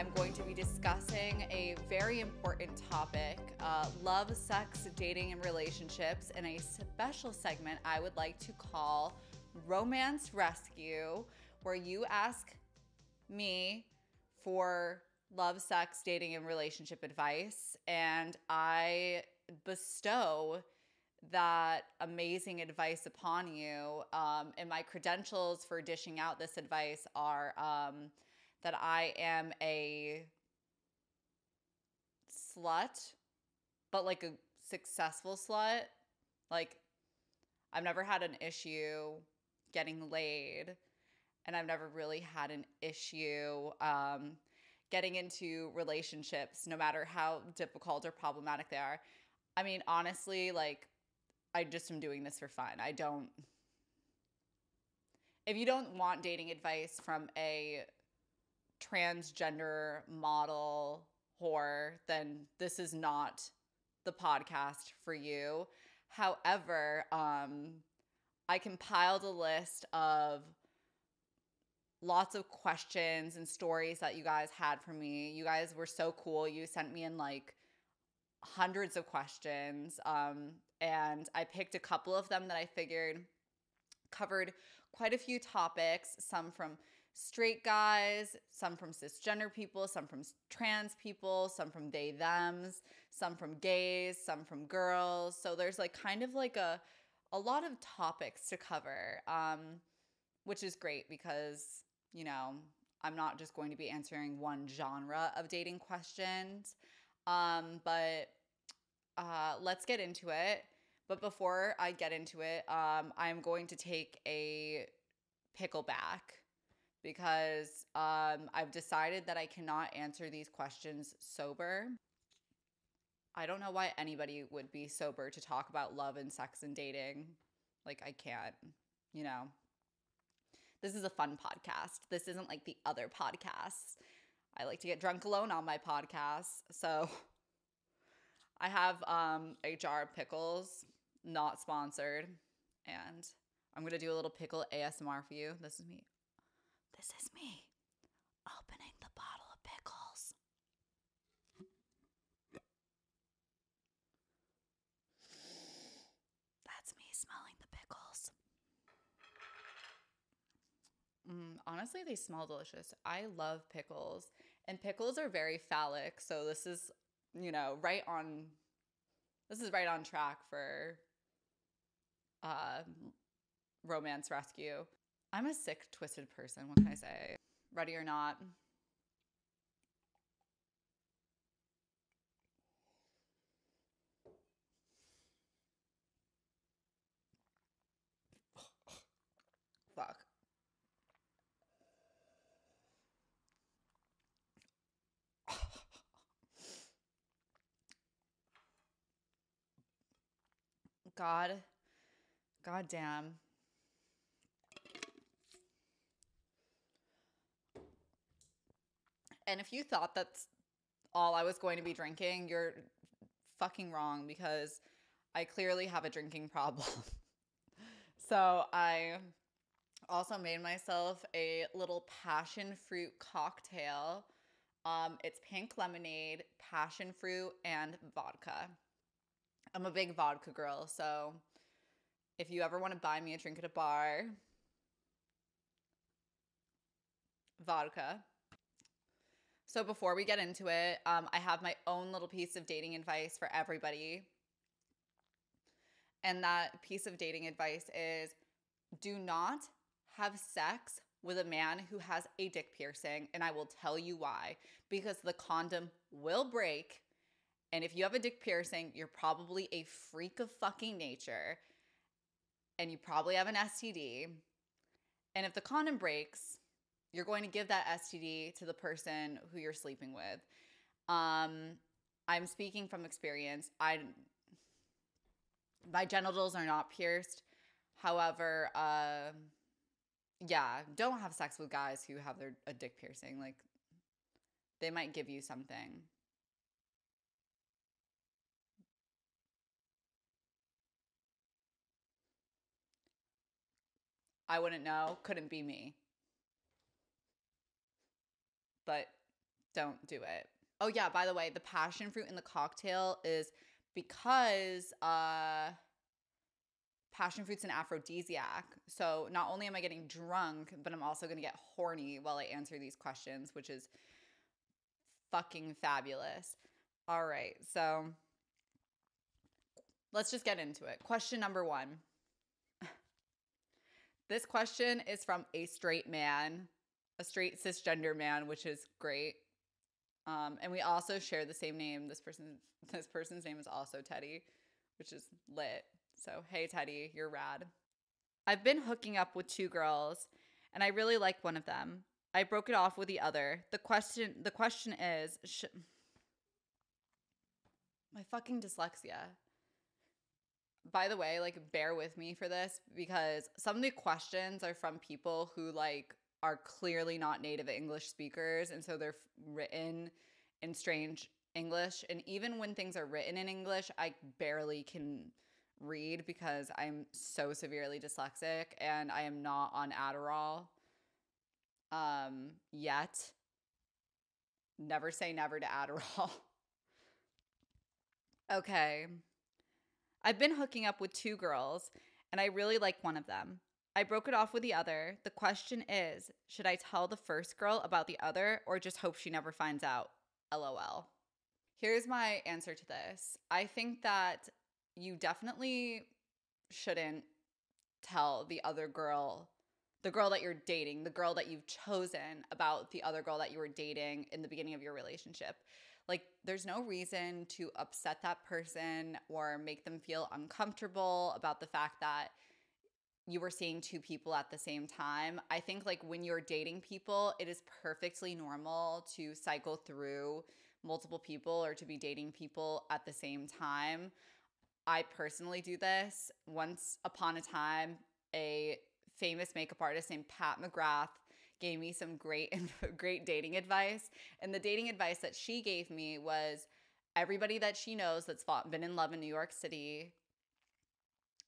I'm going to be discussing a very important topic uh, love, sex, dating, and relationships in a special segment I would like to call Romance Rescue, where you ask me for love, sex, dating, and relationship advice, and I bestow that amazing advice upon you. Um, and my credentials for dishing out this advice are um, that I am a slut, but like a successful slut. Like, I've never had an issue getting laid, and I've never really had an issue um, getting into relationships, no matter how difficult or problematic they are. I mean, honestly, like, I just am doing this for fun. I don't. If you don't want dating advice from a transgender model whore, then this is not the podcast for you. However, um, I compiled a list of lots of questions and stories that you guys had for me. You guys were so cool. You sent me in like hundreds of questions. Um, and I picked a couple of them that I figured covered quite a few topics, some from straight guys, some from cisgender people, some from trans people, some from they thems, some from gays, some from girls. So there's like kind of like a a lot of topics to cover, um, which is great because you know I'm not just going to be answering one genre of dating questions. Um, but uh, let's get into it. But before I get into it, um, I'm going to take a pickle back because um, I've decided that I cannot answer these questions sober. I don't know why anybody would be sober to talk about love and sex and dating. Like, I can't, you know. This is a fun podcast. This isn't like the other podcasts. I like to get drunk alone on my podcasts. So I have um, a jar of pickles, not sponsored. And I'm going to do a little pickle ASMR for you. This is me. This is me opening the bottle of pickles. That's me smelling the pickles. Mm, honestly, they smell delicious. I love pickles. And pickles are very phallic. So this is, you know, right on this is right on track for uh, romance rescue. I'm a sick, twisted person. What can I say? Ready or not? Fuck. God, God damn. And if you thought that's all I was going to be drinking, you're fucking wrong because I clearly have a drinking problem. so I also made myself a little passion fruit cocktail. Um, it's pink lemonade, passion fruit, and vodka. I'm a big vodka girl, so if you ever want to buy me a drink at a bar, vodka. So before we get into it, um, I have my own little piece of dating advice for everybody. And that piece of dating advice is do not have sex with a man who has a dick piercing. And I will tell you why. Because the condom will break. And if you have a dick piercing, you're probably a freak of fucking nature. And you probably have an STD. And if the condom breaks, you're going to give that STD to the person who you're sleeping with. Um, I'm speaking from experience. I my genitals are not pierced. However, uh, yeah, don't have sex with guys who have their a dick piercing. Like they might give you something. I wouldn't know. Couldn't be me. But don't do it. Oh yeah, by the way, the passion fruit in the cocktail is because uh passion fruit's an aphrodisiac. So not only am I getting drunk, but I'm also going to get horny while I answer these questions, which is fucking fabulous. All right. So let's just get into it. Question number 1. This question is from a straight man, a straight cisgender man, which is great. Um, and we also share the same name. This person, this person's name is also Teddy, which is lit. So, hey, Teddy, you're rad. I've been hooking up with two girls, and I really like one of them. I broke it off with the other. The question, the question is, sh- my fucking dyslexia. By the way, like, bear with me for this because some of the questions are from people who like are clearly not native English speakers, and so they're written in strange English. And even when things are written in English, I barely can read because I'm so severely dyslexic and I am not on Adderall um yet. Never say never to Adderall. okay. I've been hooking up with two girls and I really like one of them. I broke it off with the other. The question is, should I tell the first girl about the other or just hope she never finds out? LOL. Here's my answer to this. I think that you definitely shouldn't tell the other girl, the girl that you're dating, the girl that you've chosen about the other girl that you were dating in the beginning of your relationship. Like, there's no reason to upset that person or make them feel uncomfortable about the fact that you were seeing two people at the same time. I think, like, when you're dating people, it is perfectly normal to cycle through multiple people or to be dating people at the same time. I personally do this. Once upon a time, a famous makeup artist named Pat McGrath gave me some great great dating advice. And the dating advice that she gave me was everybody that she knows that's been in love in New York City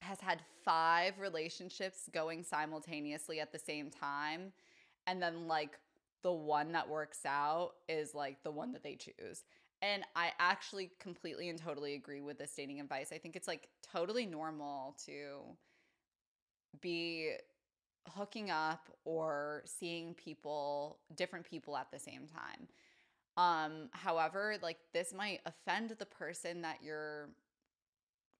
has had five relationships going simultaneously at the same time and then like the one that works out is like the one that they choose. And I actually completely and totally agree with this dating advice. I think it's like totally normal to be hooking up or seeing people, different people at the same time. Um, however, like this might offend the person that you're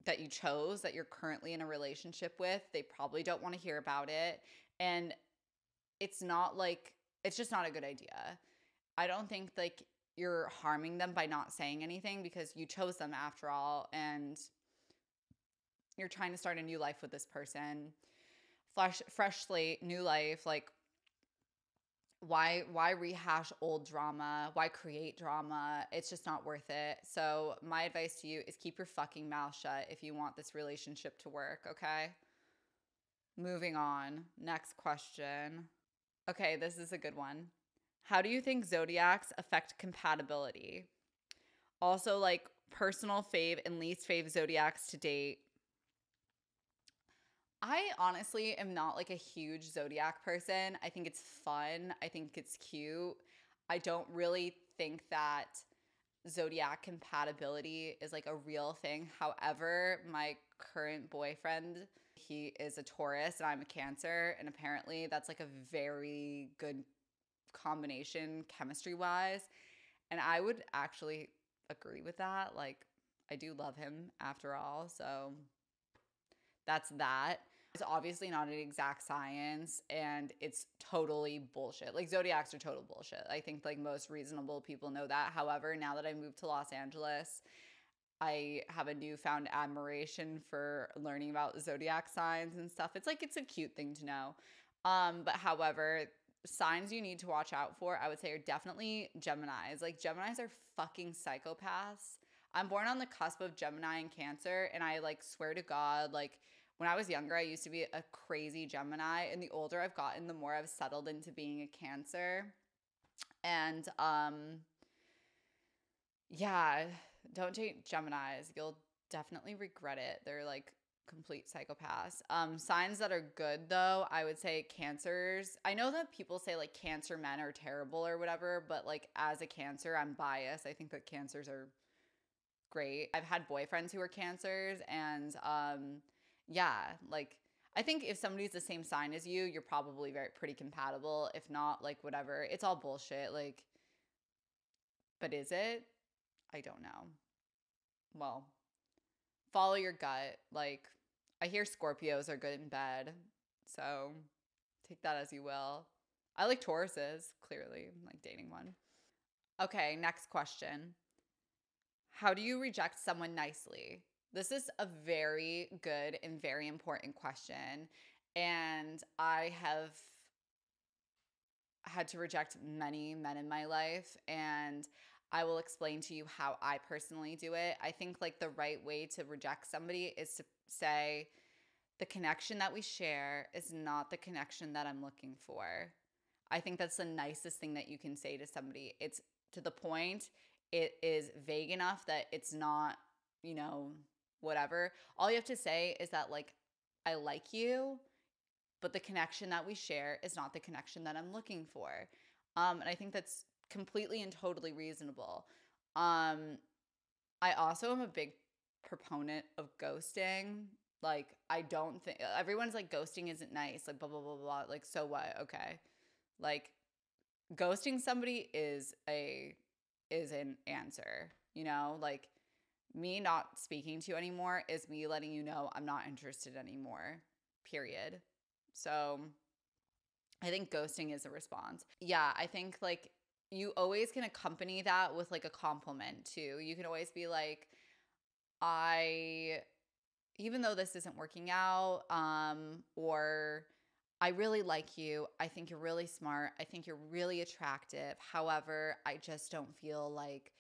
that you chose that you're currently in a relationship with. They probably don't want to hear about it. And it's not like it's just not a good idea. I don't think like you're harming them by not saying anything because you chose them after all and you're trying to start a new life with this person fresh fresh slate new life like why why rehash old drama? Why create drama? It's just not worth it. So my advice to you is keep your fucking mouth shut if you want this relationship to work okay? Moving on. Next question. Okay this is a good one. How do you think zodiacs affect compatibility? Also, like personal fave and least fave zodiacs to date. I honestly am not like a huge zodiac person. I think it's fun. I think it's cute. I don't really think that zodiac compatibility is like a real thing. However, my current boyfriend, he is a Taurus and I'm a Cancer, and apparently that's like a very good combination chemistry wise. And I would actually agree with that. Like, I do love him after all. So that's that. It's obviously not an exact science and it's totally bullshit. Like zodiacs are total bullshit. I think like most reasonable people know that. However, now that I moved to Los Angeles, I have a newfound admiration for learning about zodiac signs and stuff. It's like it's a cute thing to know. Um, but however, signs you need to watch out for, I would say, are definitely Geminis. Like, Geminis are fucking psychopaths. I'm born on the cusp of Gemini and Cancer, and I like swear to God, like, when I was younger, I used to be a crazy Gemini, and the older I've gotten, the more I've settled into being a Cancer. And, um, yeah, don't date Geminis. You'll definitely regret it. They're like complete psychopaths. Um, signs that are good though, I would say cancers. I know that people say like cancer men are terrible or whatever, but like as a cancer, I'm biased. I think that cancers are great. I've had boyfriends who are cancers and um yeah, like I think if somebody's the same sign as you, you're probably very pretty compatible. If not, like whatever. It's all bullshit. Like but is it? I don't know. Well, follow your gut. Like I hear Scorpios are good in bed. So take that as you will. I like Tauruses, clearly, I'm like dating one. Okay, next question. How do you reject someone nicely? This is a very good and very important question. And I have had to reject many men in my life. And I will explain to you how I personally do it. I think like the right way to reject somebody is to say, the connection that we share is not the connection that I'm looking for. I think that's the nicest thing that you can say to somebody. It's to the point, it is vague enough that it's not, you know, whatever. All you have to say is that, like, I like you, but the connection that we share is not the connection that I'm looking for. Um, and I think that's completely and totally reasonable. Um, I also am a big proponent of ghosting. Like, I don't think everyone's like, ghosting isn't nice, like, blah, blah, blah, blah. Like, so what? Okay. Like, ghosting somebody is a is an answer you know like me not speaking to you anymore is me letting you know I'm not interested anymore, period. So I think ghosting is a response. Yeah, I think like you always can accompany that with like a compliment too. You can always be like, I, even though this isn't working out, um, or I really like you. I think you're really smart. I think you're really attractive. However, I just don't feel like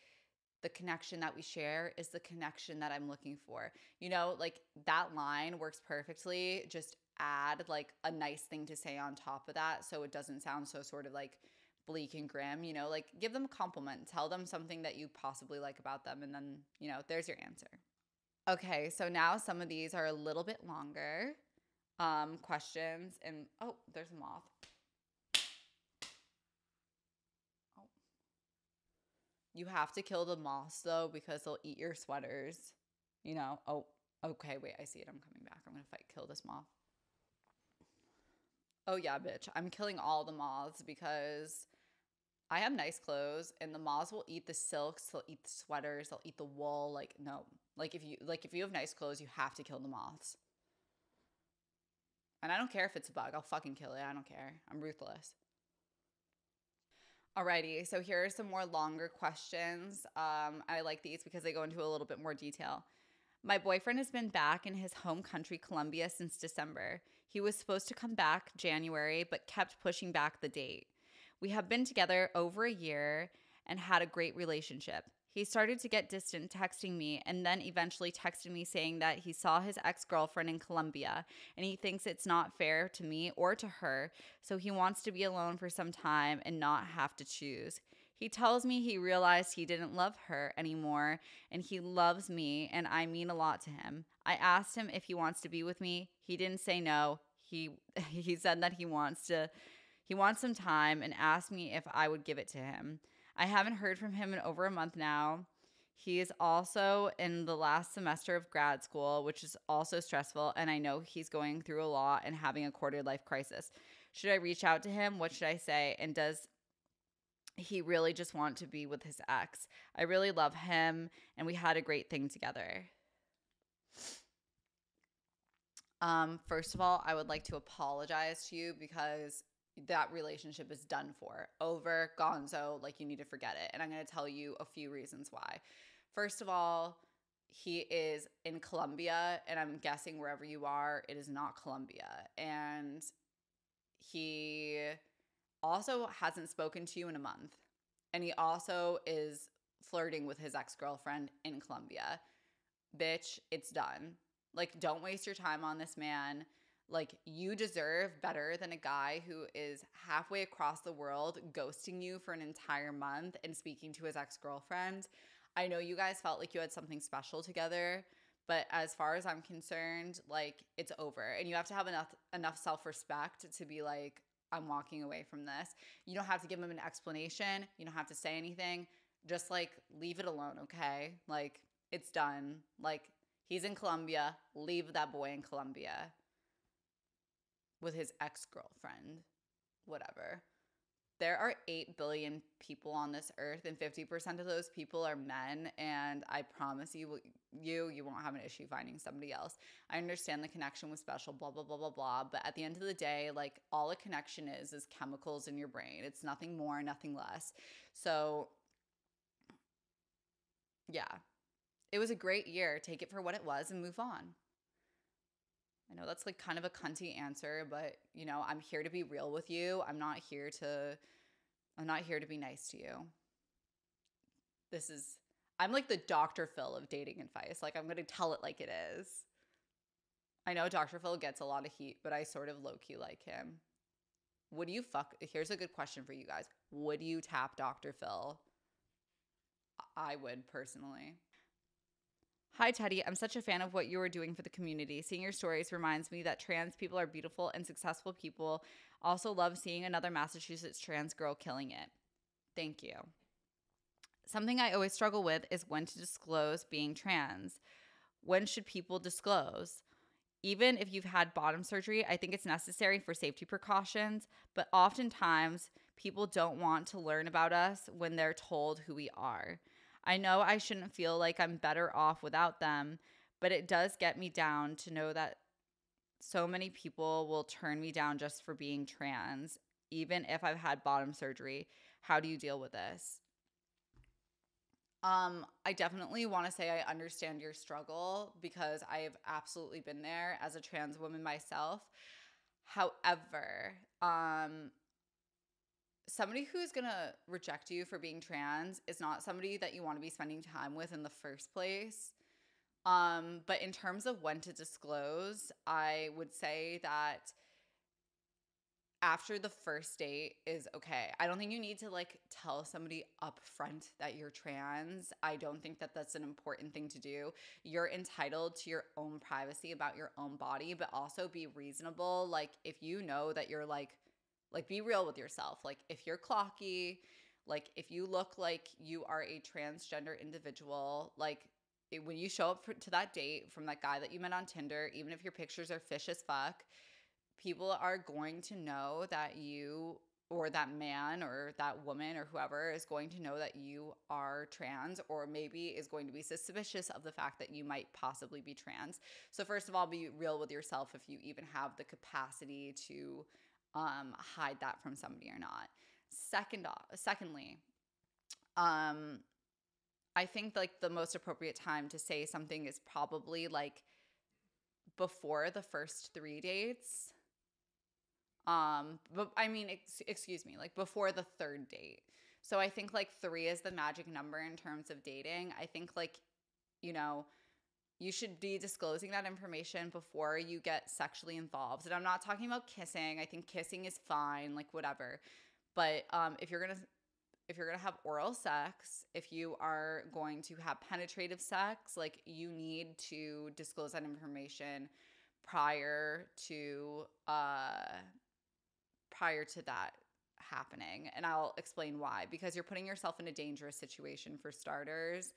the connection that we share is the connection that I'm looking for. You know, like that line works perfectly. Just add like a nice thing to say on top of that so it doesn't sound so sort of like bleak and grim, you know, like give them a compliment, tell them something that you possibly like about them and then, you know, there's your answer. Okay, so now some of these are a little bit longer um questions and oh, there's a moth. You have to kill the moths though because they'll eat your sweaters. You know. Oh, okay. Wait, I see it. I'm coming back. I'm gonna fight. Kill this moth. Oh yeah, bitch. I'm killing all the moths because I have nice clothes and the moths will eat the silks, they'll eat the sweaters, they'll eat the wool. Like no. Like if you like if you have nice clothes, you have to kill the moths. And I don't care if it's a bug. I'll fucking kill it. I don't care. I'm ruthless. Alrighty, so here are some more longer questions. Um, I like these because they go into a little bit more detail. My boyfriend has been back in his home country, Colombia, since December. He was supposed to come back January, but kept pushing back the date. We have been together over a year and had a great relationship. He started to get distant texting me and then eventually texted me saying that he saw his ex girlfriend in Colombia and he thinks it's not fair to me or to her, so he wants to be alone for some time and not have to choose. He tells me he realized he didn't love her anymore and he loves me and I mean a lot to him. I asked him if he wants to be with me. He didn't say no. He he said that he wants to he wants some time and asked me if I would give it to him. I haven't heard from him in over a month now. He is also in the last semester of grad school, which is also stressful. And I know he's going through a lot and having a quarter life crisis. Should I reach out to him? What should I say? And does he really just want to be with his ex? I really love him and we had a great thing together. Um, first of all, I would like to apologize to you because that relationship is done for, over, gonzo, like you need to forget it. And I'm going to tell you a few reasons why. First of all, he is in Colombia, and I'm guessing wherever you are, it is not Colombia. And he also hasn't spoken to you in a month. And he also is flirting with his ex girlfriend in Colombia. Bitch, it's done. Like, don't waste your time on this man. Like, you deserve better than a guy who is halfway across the world ghosting you for an entire month and speaking to his ex girlfriend. I know you guys felt like you had something special together, But as far as I'm concerned, like it's over. And you have to have enough enough self-respect to be like I'm walking away from this. You don't have to give them an explanation. You don't have to say anything. Just like leave it alone, okay? Like it's done. Like he's in Colombia. Leave that boy in Colombia with his ex-girlfriend. Whatever. There are 8 billion people on this earth and 50% of those people are men and i promise you you you won't have an issue finding somebody else. I understand the connection was special blah blah blah blah blah but at the end of the day like all a connection is is chemicals in your brain. It's nothing more nothing less. So yeah. It was a great year. Take it for what it was and move on I know that's like kind of a cunty answer, but you know, I'm here to be real with you. I'm not here to I'm not here to be nice to you. This is I'm like the Dr. Phil of dating advice. Like I'm going to tell it like it is. I know Dr. Phil gets a lot of heat, but I sort of low key like him. Would you fuck? Here's a good question for you guys. Would you tap Dr. Phil? I would personally. Hi, Teddy. I'm such a fan of what you are doing for the community. Seeing your stories reminds me that trans people are beautiful and successful people. Also, love seeing another Massachusetts trans girl killing it. Thank you. Something I always struggle with is when to disclose being trans. When should people disclose? Even if you've had bottom surgery, I think it's necessary for safety precautions, but oftentimes people don't want to learn about us when they're told who we are. I know I shouldn't feel like I'm better off without them, but it does get me down to know that so many people will turn me down just for being trans, even if I've had bottom surgery. How do you deal with this? Um, I definitely want to say I understand your struggle because I have absolutely been there as a trans woman myself. However, um, somebody who's going to reject you for being trans is not somebody that you want to be spending time with in the first place. Um, but in terms of when to disclose, I would say that after the first date is okay. I don't think you need to like tell somebody up front that you're trans. I don't think that that's an important thing to do. You're entitled to your own privacy about your own body, but also be reasonable. Like if you know that you're like like, be real with yourself. Like, if you're clocky, like, if you look like you are a transgender individual, like, it, when you show up for, to that date from that guy that you met on Tinder, even if your pictures are fish as fuck, people are going to know that you or that man or that woman or whoever is going to know that you are trans or maybe is going to be suspicious of the fact that you might possibly be trans. So first of all, be real with yourself if you even have the capacity to um, hide that from somebody or not. Second, secondly, um, I think like the most appropriate time to say something is probably like before the first three dates. Um, but I mean, ex- excuse me, like before the third date. So I think like three is the magic number in terms of dating. I think like, you know, you should be disclosing that information before you get sexually involved. And I'm not talking about kissing. I think kissing is fine, like whatever. But um, if you're gonna if you're gonna have oral sex, if you are going to have penetrative sex, like you need to disclose that information prior to uh prior to that happening. And I'll explain why. Because you're putting yourself in a dangerous situation for starters.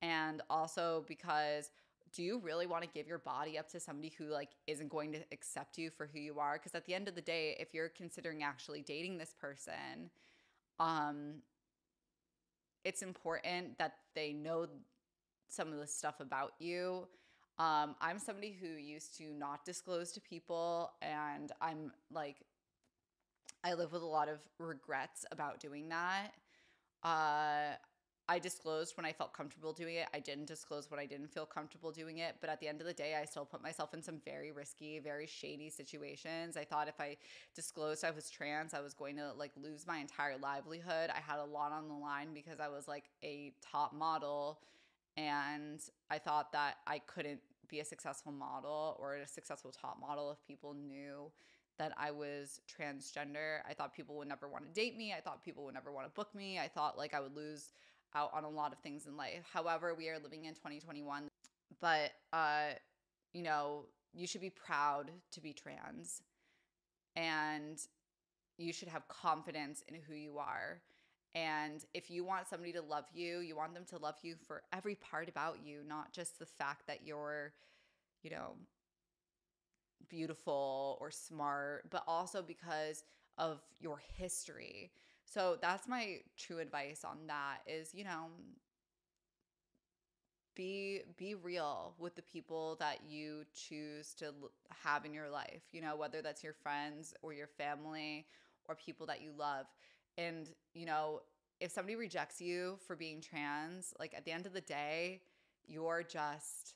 And also because do you really want to give your body up to somebody who like isn't going to accept you for who you are? Because at the end of the day if you're considering actually dating this person um it's important that they know some of the stuff about you. Um i'm somebody who used to not disclose to people and i'm like i live with a lot of regrets about doing that. Uh I disclosed when I felt comfortable doing it. I didn't disclose when I didn't feel comfortable doing it. But at the end of the day, I still put myself in some very risky, very shady situations. I thought if I disclosed I was trans, I was going to like lose my entire livelihood. I had a lot on the line because I was like a top model. And I thought that I couldn't be a successful model or a successful top model if people knew that I was transgender. I thought people would never want to date me. I thought people would never want to book me. I thought like I would lose out on a lot of things in life. However, we are living in 2021. but uh you know you should be proud to be trans and you should have confidence in who you are and if you want somebody to love you you want them to love you for every part about you not just the fact that you're you know beautiful or smart but also because of your history so that's my true advice on that is you know be be real with the people that you choose to have in your life you know whether that's your friends or your family or people that you love. And you know if somebody rejects you for being trans like at the end of the day you're just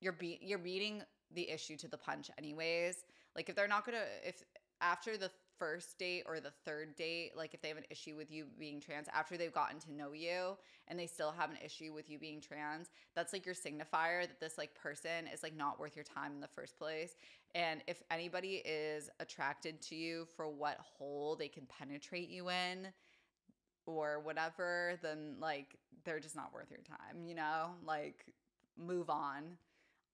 you're be you're beating the issue to the punch anyways. Like if they're not gonna if after the first date or the third date, like if they have an issue with you being trans after they've gotten to know you and they still have an issue with you being trans, that's like your signifier that this like person is like not worth your time in the first place. And if anybody is attracted to you for what hole they can penetrate you in or whatever, then like they're just not worth your time, you know? Like move on.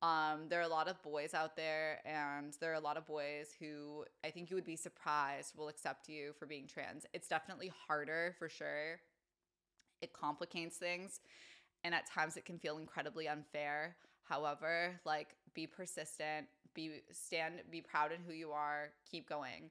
Um, there are a lot of boys out there, and there are a lot of boys who I think you would be surprised will accept you for being trans. It's definitely harder for sure. It complicates things, and at times it can feel incredibly unfair. However, like be persistent, be stand, be proud in who you are, keep going.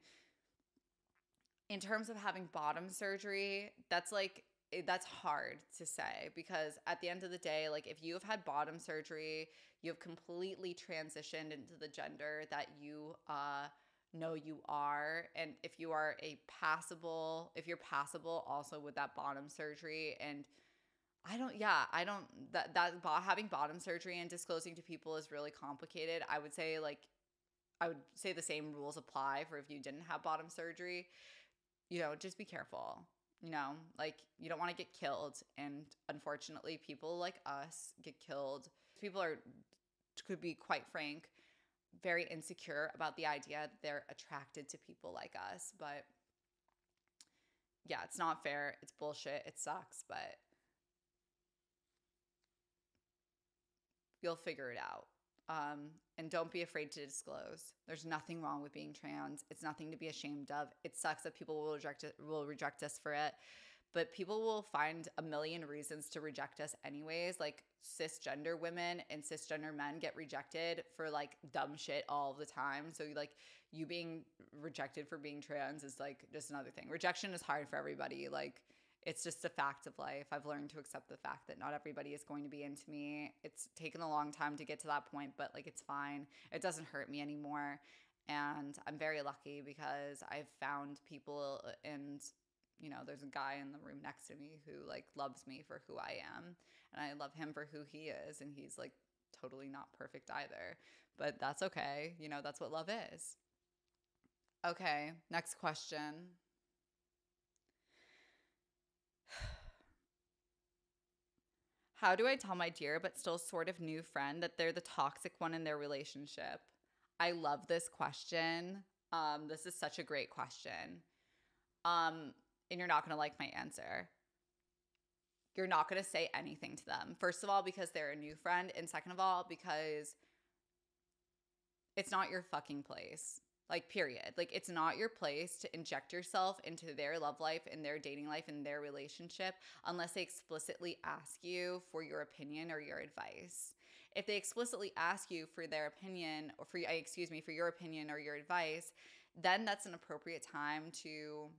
In terms of having bottom surgery, that's like that's hard to say because at the end of the day, like if you have had bottom surgery, you have completely transitioned into the gender that you uh, know you are. And if you are a passable, if you're passable also with that bottom surgery and I don't, yeah, I don't, that, that having bottom surgery and disclosing to people is really complicated. I would say, like, I would say the same rules apply for if you didn't have bottom surgery. You know, just be careful. You know, like, you don't want to get killed. And unfortunately, people like us get killed. People are could be quite frank, very insecure about the idea that they're attracted to people like us. But yeah, it's not fair. It's bullshit. It sucks, but you'll figure it out. Um, and don't be afraid to disclose. There's nothing wrong with being trans. It's nothing to be ashamed of. It sucks that people will reject it, will reject us for it but people will find a million reasons to reject us anyways. Like cisgender women and cisgender men get rejected for like dumb shit all the time. So like you being rejected for being trans is like just another thing. Rejection is hard for everybody. Like it's just a fact of life. I've learned to accept the fact that not everybody is going to be into me. It's taken a long time to get to that point, but like it's fine. It doesn't hurt me anymore. And I'm very lucky because I've found people and you know, there's a guy in the room next to me who like loves me for who I am and I love him for who he is and he's like totally not perfect either. But that's okay. You know, that's what love is. Okay, next question. How do I tell my dear but still sort of new friend that they're the toxic one in their relationship? I love this question. Um, this is such a great question. Um, and you're not going to like my answer. You're not going to say anything to them. First of all, because they're a new friend. And second of all, because it's not your fucking place. Like, period. Like, it's not your place to inject yourself into their love life and their dating life and their relationship unless they explicitly ask you for your opinion or your advice. If they explicitly ask you for their opinion or for, excuse me, for your opinion or your advice, then that's an appropriate time to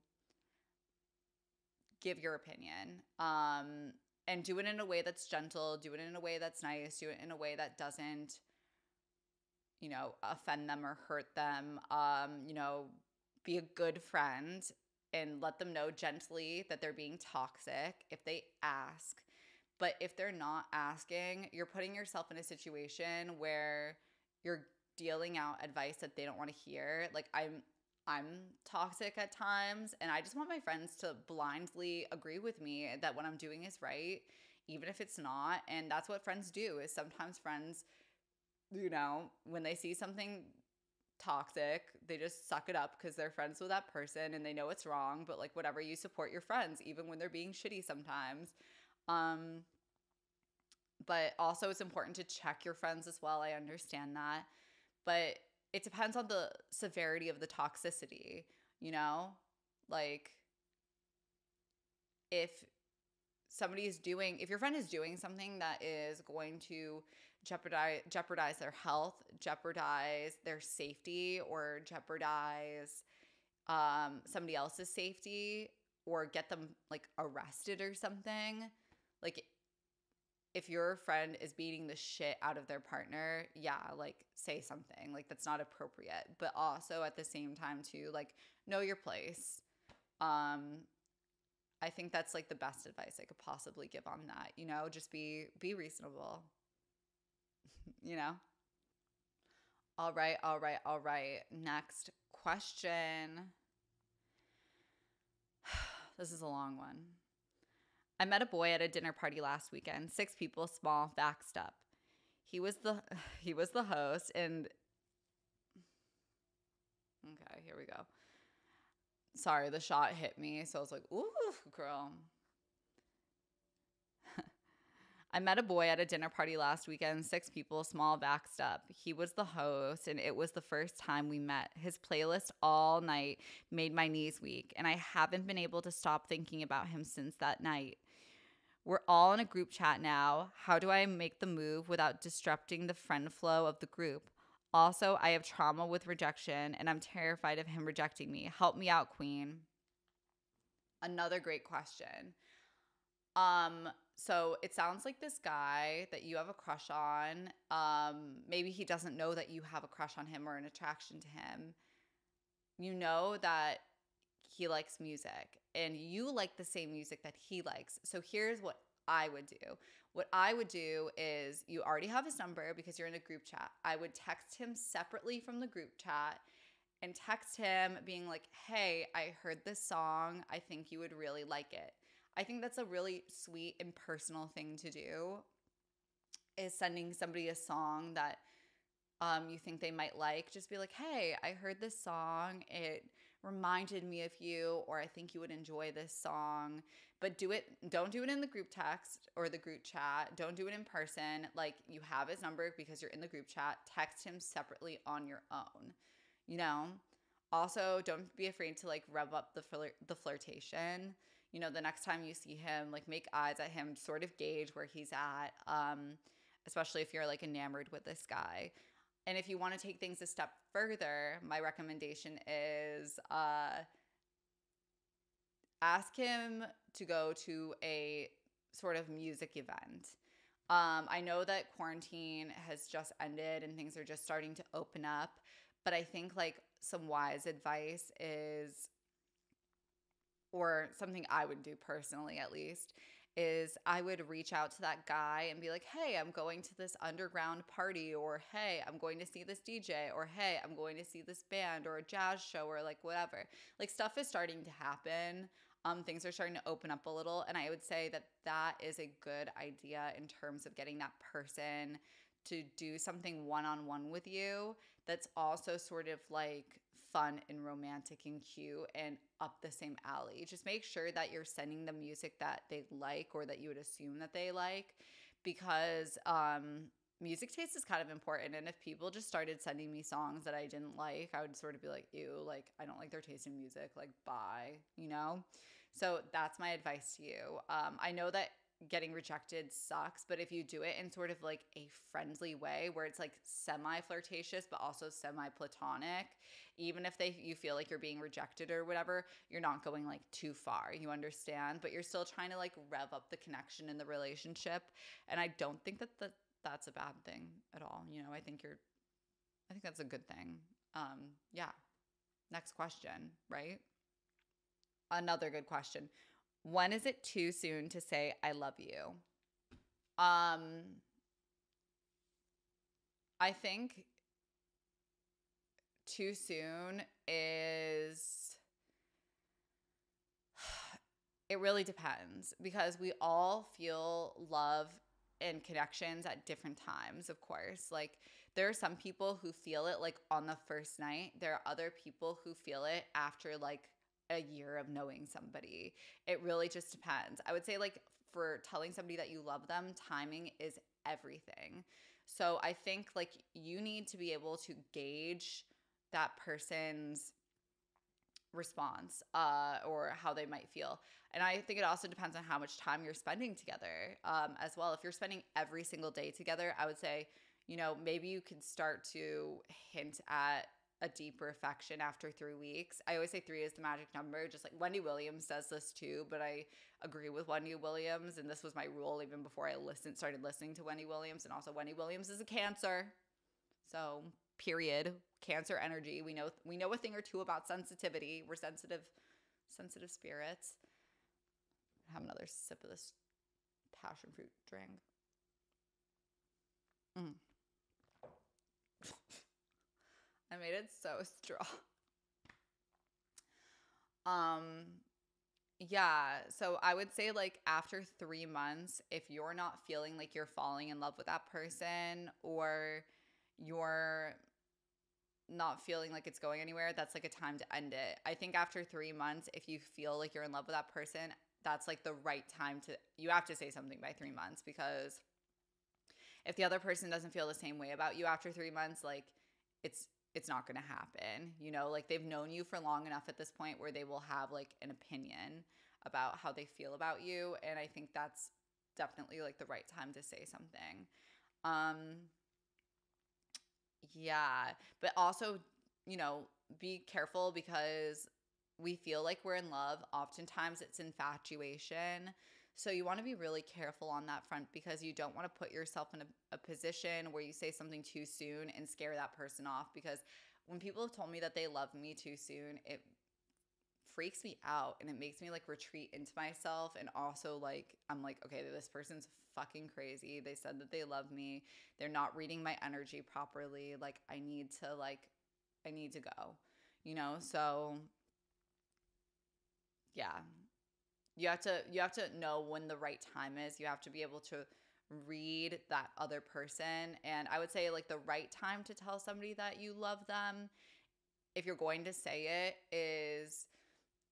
give your opinion um, and do it in a way that's gentle, do it in a way that's nice, do it in a way that doesn't, you know, offend them or hurt them. Um, you know, be a good friend and let them know gently that they're being toxic if they ask. But if they're not asking, you're putting yourself in a situation where you're dealing out advice that they don't want to hear. Like I'm I'm toxic at times and I just want my friends to blindly agree with me that what I'm doing is right even if it's not and that's what friends do is sometimes friends you know when they see something toxic they just suck it up because they're friends with that person and they know it's wrong but like whatever you support your friends even when they're being shitty sometimes um but also it's important to check your friends as well. I understand that. But it depends on the severity of the toxicity, you know? Like if somebody is doing if your friend is doing something that is going to jeopardize jeopardize their health, jeopardize their safety or jeopardize um somebody else's safety or get them like arrested or something, if your friend is beating the shit out of their partner, yeah, like say something. Like that's not appropriate. But also at the same time too, like know your place. Um I think that's like the best advice I could possibly give on that. You know, just be be reasonable. you know? All right, all right, all right. Next question. this is a long one. I met a boy at a dinner party last weekend. Six people, small, vaxxed up. He was the he was the host and Okay, here we go. Sorry, the shot hit me, so I was like, "Ooh, girl." I met a boy at a dinner party last weekend, six people, small, vaxxed up. He was the host, and it was the first time we met. His playlist all night made my knees weak, and I haven't been able to stop thinking about him since that night. We're all in a group chat now. How do I make the move without disrupting the friend flow of the group? Also, I have trauma with rejection and I'm terrified of him rejecting me. Help me out, queen. Another great question. Um so it sounds like this guy that you have a crush on, um maybe he doesn't know that you have a crush on him or an attraction to him. You know that he likes music and you like the same music that he likes. So here's what I would do. What I would do is you already have his number because you're in a group chat. I would text him separately from the group chat and text him being like, "Hey, I heard this song. I think you would really like it." I think that's a really sweet and personal thing to do is sending somebody a song that um, you think they might like. Just be like, "Hey, I heard this song. It reminded me of you or I think you would enjoy this song. But do it don't do it in the group text or the group chat. Don't do it in person. Like you have his number because you're in the group chat. Text him separately on your own. You know? Also, don't be afraid to like rev up the flir- the flirtation. You know, the next time you see him, like make eyes at him, sort of gauge where he's at. Um, especially if you're like enamored with this guy. And if you want to take things a step further, my recommendation is uh, ask him to go to a sort of music event. Um, I know that quarantine has just ended and things are just starting to open up, but I think like some wise advice is, or something I would do personally at least, is I would reach out to that guy and be like, hey, I'm going to this underground party, or hey, I'm going to see this DJ, or hey, I'm going to see this band or a jazz show, or like whatever. Like stuff is starting to happen. Um, things are starting to open up a little. And I would say that that is a good idea in terms of getting that person to do something one on one with you that's also sort of like fun and romantic and cute and up the same alley. Just make sure that you're sending the music that they like or that you would assume that they like because um music taste is kind of important and if people just started sending me songs that I didn't like, I would sort of be like, "Ew, like I don't like their taste in music, like bye," you know? So that's my advice to you. Um I know that getting rejected sucks, but if you do it in sort of like a friendly way where it's like semi flirtatious but also semi platonic, even if they you feel like you're being rejected or whatever, you're not going like too far. You understand, but you're still trying to like rev up the connection in the relationship, and I don't think that the, that's a bad thing at all. You know, I think you're I think that's a good thing. Um yeah. Next question, right? Another good question when is it too soon to say I love you? Um I think too soon is it really depends because we all feel love and connections at different times, of course. Like there are some people who feel it like on the first night. There are other people who feel it after like a year of knowing somebody. It really just depends. I would say like for telling somebody that you love them, timing is everything. So I think like you need to be able to gauge that person's response uh, or how they might feel. And I think it also depends on how much time you're spending together um, as well. If you're spending every single day together, I would say, you know, maybe you can start to hint at a deeper affection after three weeks. I always say three is the magic number, just like Wendy Williams says this too, but I agree with Wendy Williams. And this was my rule even before I listened, started listening to Wendy Williams. And also, Wendy Williams is a cancer. So, period. Cancer energy. We know we know a thing or two about sensitivity. We're sensitive, sensitive spirits. Have another sip of this passion fruit drink. Mm. I made it so strong. Um yeah, so I would say like after 3 months if you're not feeling like you're falling in love with that person or you're not feeling like it's going anywhere, that's like a time to end it. I think after 3 months if you feel like you're in love with that person, that's like the right time to you have to say something by 3 months because if the other person doesn't feel the same way about you after 3 months, like it's it's not going to happen. You know, like they've known you for long enough at this point where they will have like an opinion about how they feel about you and I think that's definitely like the right time to say something. Um yeah, but also, you know, be careful because we feel like we're in love. Oftentimes it's infatuation. So you want to be really careful on that front because you don't want to put yourself in a, a, position where you say something too soon and scare that person off. Because when people have told me that they love me too soon, it freaks me out and it makes me like retreat into myself. And also, like, I'm like, okay, this person's fucking crazy. They said that they love me. They're not reading my energy properly. Like, I need to, like, I need to go, you know? So, yeah, you have to you have to know when the right time is. You have to be able to read that other person. And i would say like the right time to tell somebody that you love them if you're going to say it is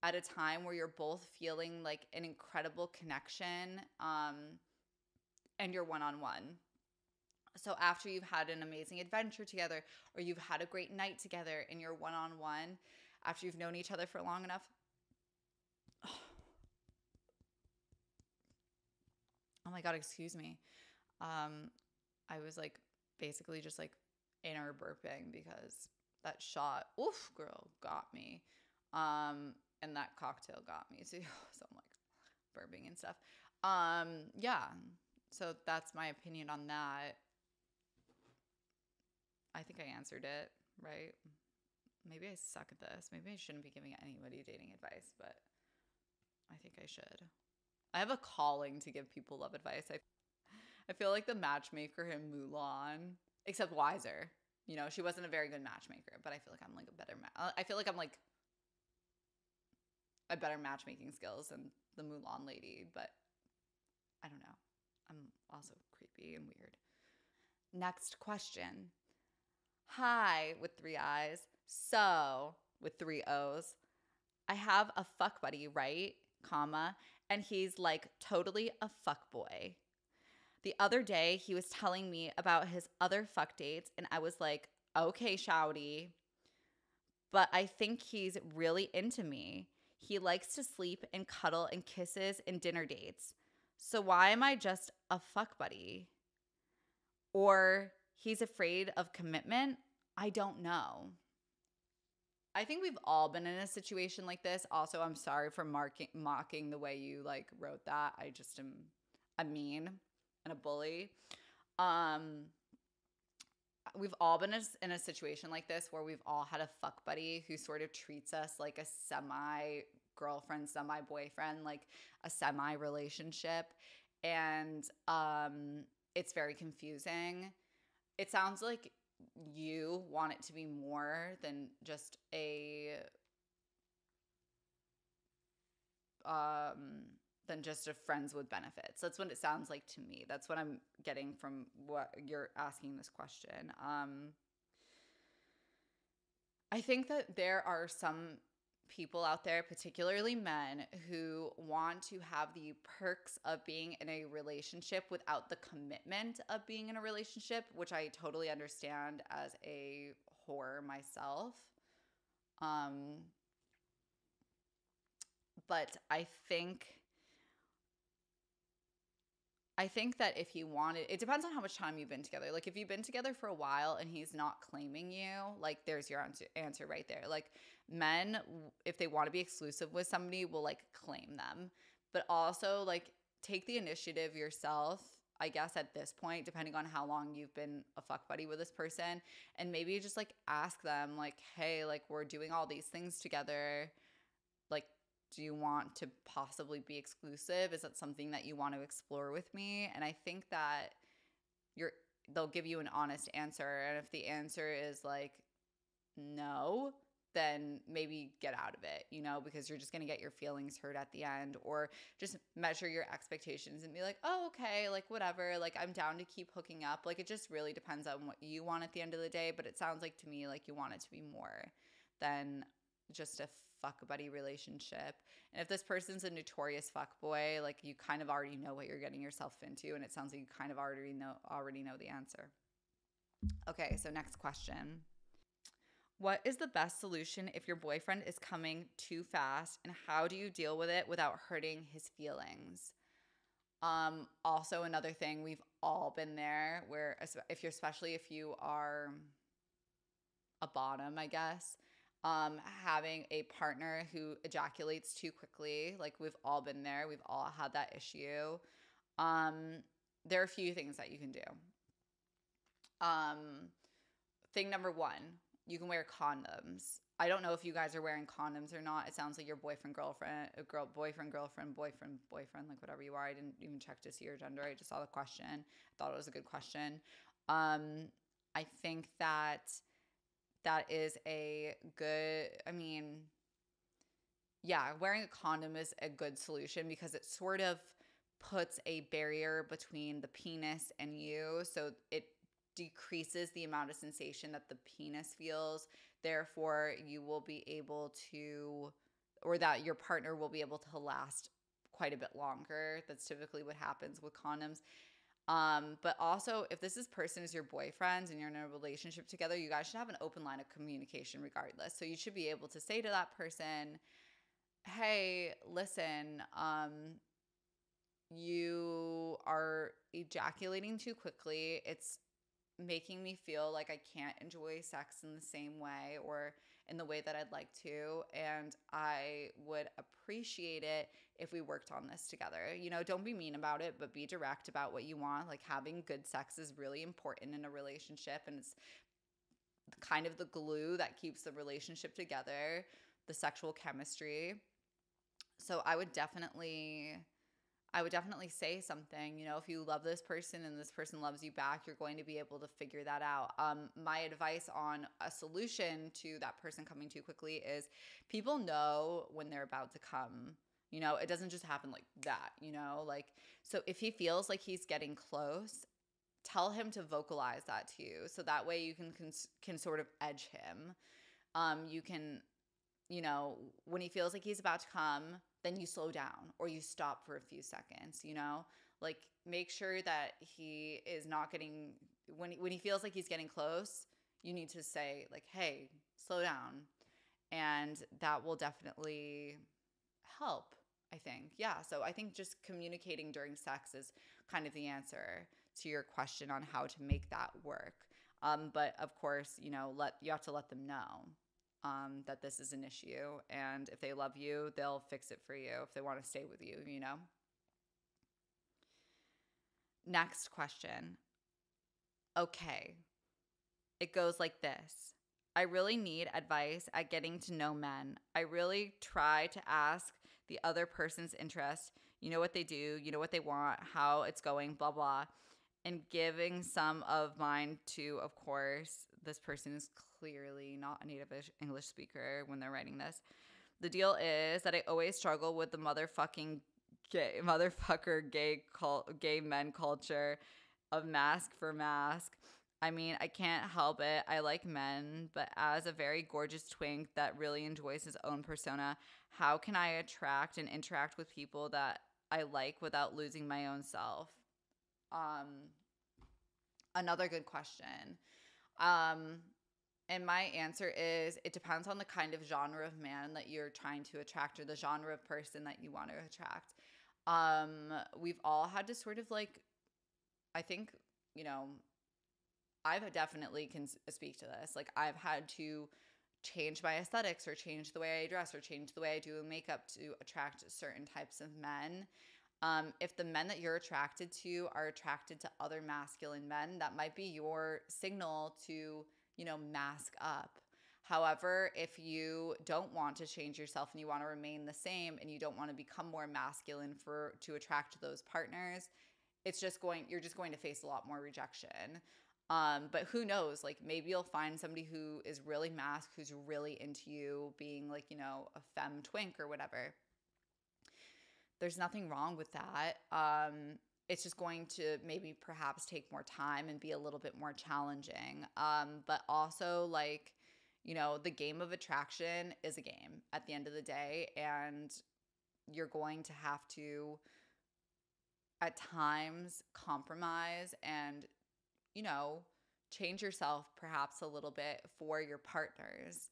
at a time where you're both feeling like an incredible connection um and you're one-on-one. So after you've had an amazing adventure together or you've had a great night together and you're one-on-one after you've known each other for long enough oh my god excuse me. Um i was like basically just like in inner burping because that shot oof girl got me. Um and that cocktail got me too. So i'm like burping and stuff. Um yeah. So that's my opinion on that. I think i answered it right? Maybe i suck at this. Maybe i shouldn't be giving anybody dating advice but i think i should I have a calling to give people love advice. I, I feel like the matchmaker in Mulan, except wiser. You know, she wasn't a very good matchmaker, but I feel like I'm like a better. Ma- uh, I feel like I'm like a better matchmaking skills than the Mulan lady, but I don't know. I'm also creepy and weird. Next question. Hi, with three eyes. So, with three O's. I have a fuck buddy, right? Comma, and he's like totally a fuck boy. The other day, he was telling me about his other fuck dates, and I was like, okay, shouty. But I think he's really into me. He likes to sleep and cuddle and kisses and dinner dates. So why am I just a fuck buddy? Or he's afraid of commitment? I don't know. I think we've all been in a situation like this. Also, I'm sorry for marking, mocking the way you like wrote that. I just am a mean and a bully. Um, we've all been in a situation like this where we've all had a fuck buddy who sort of treats us like a semi girlfriend, semi boyfriend, like a semi relationship. And um, it's very confusing. It sounds like you want it to be more than just a um than just a friends with benefits. That's what it sounds like to me. That's what I'm getting from what you're asking this question. Um I think that there are some people out there, particularly men, who want to have the perks of being in a relationship without the commitment of being in a relationship, which I totally understand as a whore myself. Um, but I think I think that if he wanted, it depends on how much time you've been together. Like if you've been together for a while and he's not claiming you, like there's your answer, answer right there. Like men, if they want to be exclusive with somebody, will like claim them, but also like take the initiative yourself. I guess at this point, depending on how long you've been a fuck buddy with this person, and maybe just like ask them, like, hey, like we're doing all these things together. Do you want to possibly be exclusive? Is that something that you want to explore with me? And I think that you're they'll give you an honest answer. And if the answer is like no, then maybe get out of it, you know, because you're just going to get your feelings hurt at the end or just measure your expectations and be like, "Oh, okay, like whatever, like I'm down to keep hooking up." Like it just really depends on what you want at the end of the day, but it sounds like to me like you want it to be more than just a fuck buddy relationship. And if this person's a notorious fuck boy, like you kind of already know what you're getting yourself into and it sounds like you kind of already know already know the answer. Okay, so next question. What is the best solution if your boyfriend is coming too fast and how do you deal with it without hurting his feelings? Um also another thing we've all been there where if you're especially if you are a bottom, I guess, um, having a partner who ejaculates too quickly. Like we've all been there, we've all had that issue. Um, there are a few things that you can do. Um, thing number one, you can wear condoms. I don't know if you guys are wearing condoms or not. It sounds like your boyfriend, girlfriend, girl, boyfriend, girlfriend, boyfriend, boyfriend, like whatever you are. I didn't even check to see your gender. I just saw the question. I thought it was a good question. Um, I think that that is a good, I mean, yeah, wearing a condom is a good solution because it sort of puts a barrier between the penis and you. So it decreases the amount of sensation that the penis feels. Therefore, you will be able to, or that your partner will be able to last quite a bit longer. That's typically what happens with condoms. Um, but also, if this is person is your boyfriend and you're in a relationship together, you guys should have an open line of communication regardless. So you should be able to say to that person, "Hey, listen, um, you are ejaculating too quickly. It's making me feel like I can't enjoy sex in the same way or in the way that I'd like to. And I would appreciate it if we worked on this together. You know, don't be mean about it, but be direct about what you want. Like having good sex is really important in a relationship and it's kind of the glue that keeps the relationship together, the sexual chemistry. So I would definitely I would definitely say something. You know, if you love this person and this person loves you back, you're going to be able to figure that out. Um, my advice on a solution to that person coming too quickly is people know when they're about to come. You know, it doesn't just happen like that, you know? Like, so if he feels like he's getting close, tell him to vocalize that to you. So that way you can, can, can sort of edge him. Um, you can, you know, when he feels like he's about to come, then you slow down or you stop for a few seconds, you know? Like make sure that he is not getting when when he feels like he's getting close, you need to say like, "Hey, slow down." And that will definitely help, I think. Yeah, so I think just communicating during sex is kind of the answer to your question on how to make that work. Um, but of course, you know, let you have to let them know um, that this is an issue. And if they love you, they'll fix it for you if they want to stay with you, you know? Next question. Okay. It goes like this I really need advice at getting to know men. I really try to ask the other person's interest. You know what they do, you know what they want, how it's going, blah, blah. And giving some of mine to, of course, this person is clearly not a native English speaker when they're writing this. The deal is that I always struggle with the motherfucking gay motherfucker gay cult, gay men culture of masc for masc. I mean, I can't help it. I like men, but as a very gorgeous twink that really enjoys his own persona, how can I attract and interact with people that I like without losing my own self? Um another good question. Um and my answer is it depends on the kind of genre of man that you're trying to attract or the genre of person that you want to attract. Um we've all had to sort of like I think, you know, I've definitely can speak to this. Like I've had to change my aesthetics or change the way I dress or change the way I do makeup to attract certain types of men. Um, if the men that you're attracted to are attracted to other masculine men, that might be your signal to, you know, mask up. However, if you don't want to change yourself and you want to remain the same and you don't want to become more masculine for to attract those partners, it's just going you're just going to face a lot more rejection. Um, but who knows? Like maybe you'll find somebody who is really masked, who's really into you being like, you know, a femme twink or whatever. There's nothing wrong with that. Um, it's just going to maybe perhaps take more time and be a little bit more challenging. Um, but also like, you know, the game of attraction is a game at the end of the day, and you're going to have to at times compromise and you know, change yourself perhaps a little bit for your partners.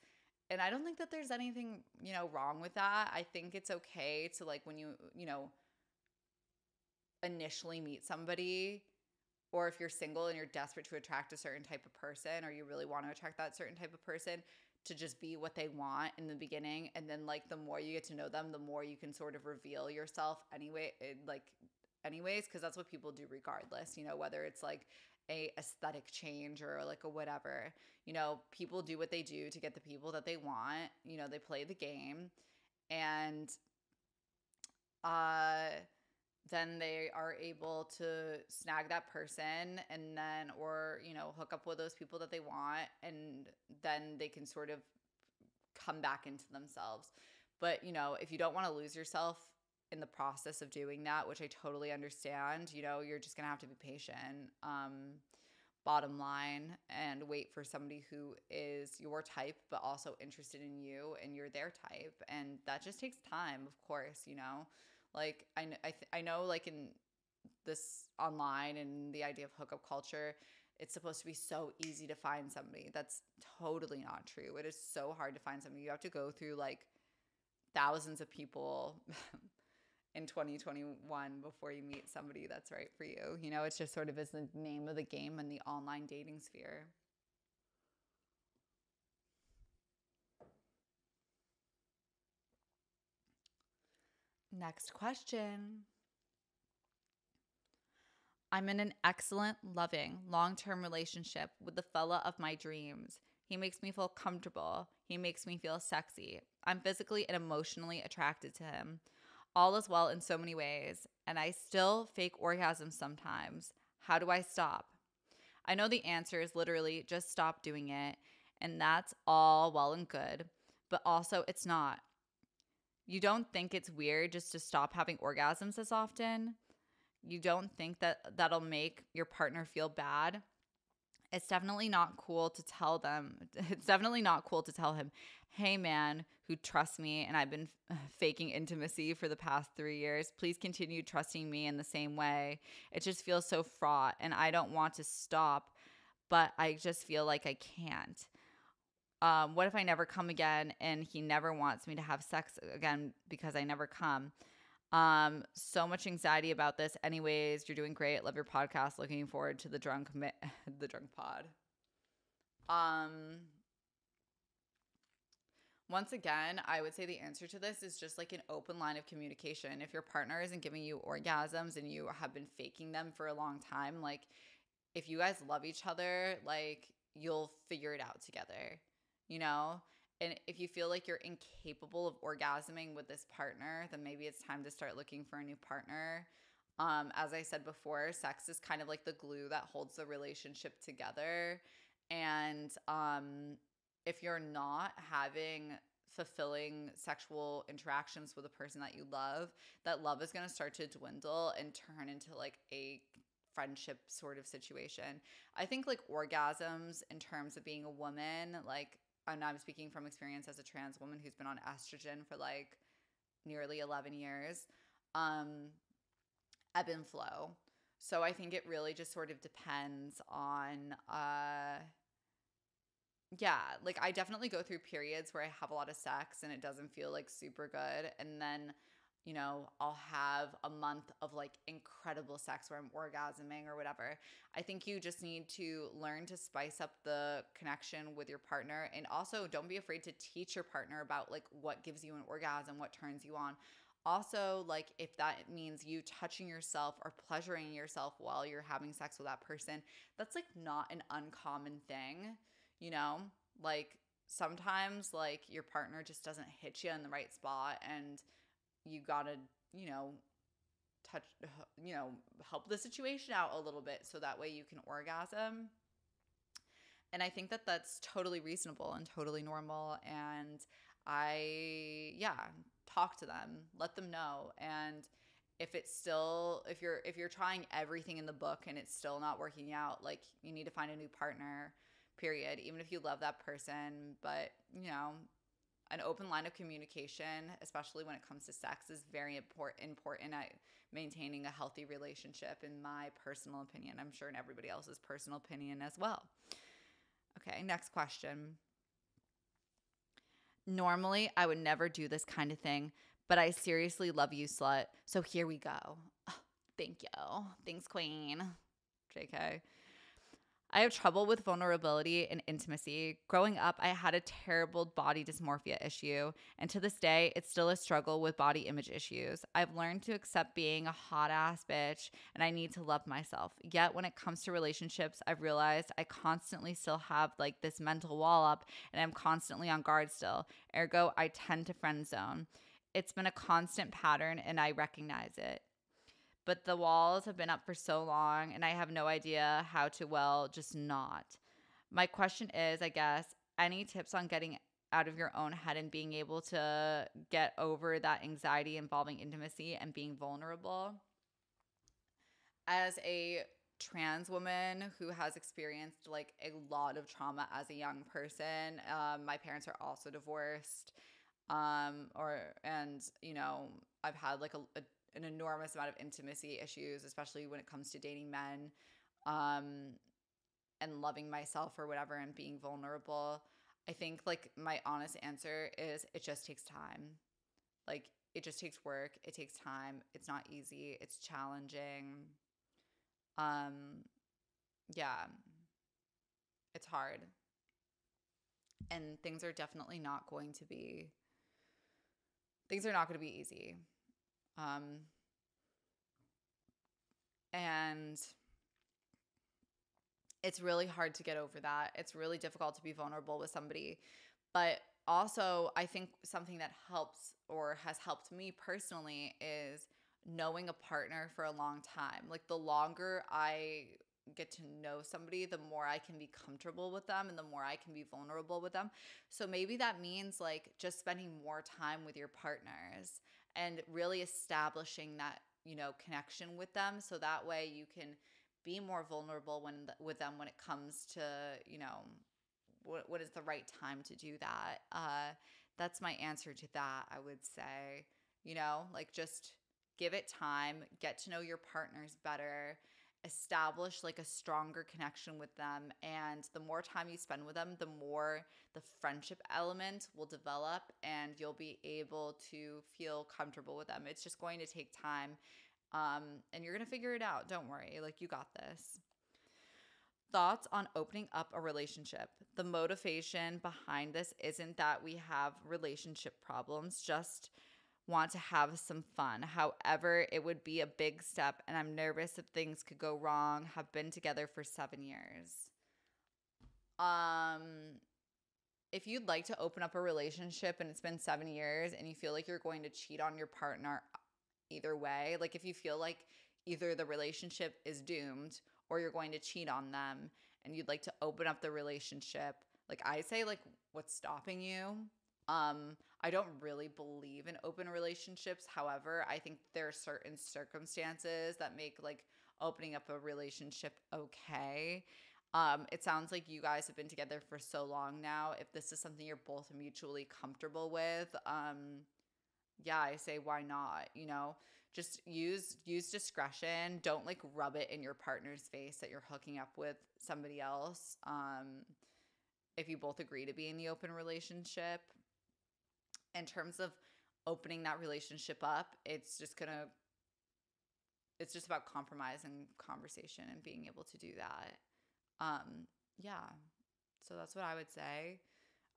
And I don't think that there's anything, you know, wrong with that. I think it's okay to like when you, you know, initially meet somebody or if you're single and you're desperate to attract a certain type of person or you really want to attract that certain type of person to just be what they want in the beginning and then like the more you get to know them the more you can sort of reveal yourself anyway eh, like anyways because that's what people do regardless you know whether it's like a aesthetic change or like a whatever. You know, people do what they do to get the people that they want. You know, they play the game and uh then they are able to snag that person and then or you know hook up with those people that they want and then they can sort of come back into themselves but you know if you don't want to lose yourself in the process of doing that, which I totally understand, you know, you're just going to have to be patient. Um, bottom line and wait for somebody who is your type but also interested in you and you're their type and that just takes time of course you know? Like i, I, th- I know like in this online and the idea of hookup culture it's supposed to be so easy to find somebody. That's totally not true. It is so hard to find somebody. You have to go through like thousands of people in 2021 before you meet somebody that's right for you. You know, it's just sort of is the name of the game in the online dating sphere. Next question. I'm in an excellent, loving, long term relationship with the fella of my dreams. He makes me feel comfortable. He makes me feel sexy. I'm physically and emotionally attracted to him. All is well in so many ways, and I still fake orgasms sometimes. How do I stop? I know the answer is literally just stop doing it, and that's all well and good, but also it's not. You don't think it's weird just to stop having orgasms as often? You don't think that that'll make your partner feel bad? It's definitely not cool to tell them. It's definitely not cool to tell him, hey man, who trusts me and I've been faking intimacy for the past three years, please continue trusting me in the same way. It just feels so fraught and I don't want to stop, but I just feel like I can't. Um, what if I never come again and he never wants me to have sex again because I never come? Um, so much anxiety about this. Anyways, you're doing great. Love your podcast. Looking forward to the drunk the drunk pod. Um once again, I would say the answer to this is just like an open line of communication. If your partner isn't giving you orgasms and you have been faking them for a long time, like if you guys love each other, like you'll figure it out together, you know? And if you feel like you're incapable of orgasming with this partner, then maybe it's time to start looking for a new partner. Um, as I said before, sex is kind of like the glue that holds the relationship together. And um, if you're not having fulfilling sexual interactions with a person that you love, that love is going to start to dwindle and turn into like a friendship sort of situation. I think like orgasms in terms of being a woman, like and I'm speaking from experience as a trans woman who's been on estrogen for like nearly 11 years. Um ebb and flow. So I think it really just sort of depends on uh yeah, like I definitely go through periods where I have a lot of sex and it doesn't feel like super good and then you know, I'll have a month of like incredible sex where I'm orgasming or whatever. I think you just need to learn to spice up the connection with your partner and also don't be afraid to teach your partner about like what gives you an orgasm, what turns you on. Also, like if that means you touching yourself or pleasuring yourself while you're having sex with that person, that's like not an uncommon thing, you know? Like sometimes like your partner just doesn't hit you in the right spot and you got to, you know, touch you know, help the situation out a little bit so that way you can orgasm. And I think that that's totally reasonable and totally normal and I yeah, talk to them, let them know. And if it's still if you're if you're trying everything in the book and it's still not working out, like you need to find a new partner, period. Even if you love that person, but you know, an open line of communication, especially when it comes to sex, is very important important at maintaining a healthy relationship in my personal opinion. I'm sure in everybody else's personal opinion as well. Okay, next question. Normally, I would never do this kind of thing, but I seriously love you, slut. So here we go. Thank you. Thanks, queen. JK. I have trouble with vulnerability and intimacy. Growing up, I had a terrible body dysmorphia issue, and to this day, it's still a struggle with body image issues. I've learned to accept being a hot ass bitch, and I need to love myself. Yet, when it comes to relationships, I've realized I constantly still have like this mental wall up, and I'm constantly on guard still. Ergo, I tend to friend zone. It's been a constant pattern, and I recognize it but the walls have been up for so long and I have no idea how to, well, just not. My question is, I guess, any tips on getting out of your own head and being able to get over that anxiety involving intimacy and being vulnerable? As a trans woman who has experienced like a lot of trauma as a young person, um, my parents are also divorced um or and you know i've had like a, a an enormous amount of intimacy issues, especially when it comes to dating men um, and loving myself or whatever and being vulnerable. I think like my honest answer is it just takes time. Like it just takes work, it takes time. It's not easy, it's challenging. Um yeah. It's hard. And things are definitely not going to be things are not going to be easy. Um, and it's really hard to get over that. It's really difficult to be vulnerable with somebody. But also, I think something that helps or has helped me personally is knowing a partner for a long time. Like the longer I get to know somebody, the more I can be comfortable with them and the more I can be vulnerable with them. So maybe that means like just spending more time with your partners and really establishing that you know connection with them. So that way you can be more vulnerable when with them when it comes to you know what, what is the right time to do that. Uh that's my answer to that i would say. You know like just give it time get to know your partners better establish like a stronger connection with them and the more time you spend with them the more the friendship element will develop and you'll be able to feel comfortable with them. It's just going to take time um, and you're gonna figure it out. Don't worry. Like you got this. Thoughts on opening up a relationship? The motivation behind this isn't that we have relationship problems just want to have some fun. However, it would be a big step, and I'm nervous that things could go wrong. Have been together for seven years. Um, if you'd like to open up a relationship and it's been seven years and you feel like you're going to cheat on your partner either way, like if you feel like either the relationship is doomed or you're going to cheat on them and you'd like to open up the relationship, like I say, like what's stopping you? Um, I don't really believe in open relationships. However, I think there are certain circumstances that make like opening up a relationship okay. Um, it sounds like you guys have been together for so long now. If this is something you're both mutually comfortable with, um, yeah, I say why not? You know, just use use discretion. Don't like rub it in your partner's face that you're hooking up with somebody else. Um, if you both agree to be in the open relationship, in terms of opening that relationship up, it's just gonna it's just about compromise and conversation and being able to do that. Um, yeah. So that's what I would say.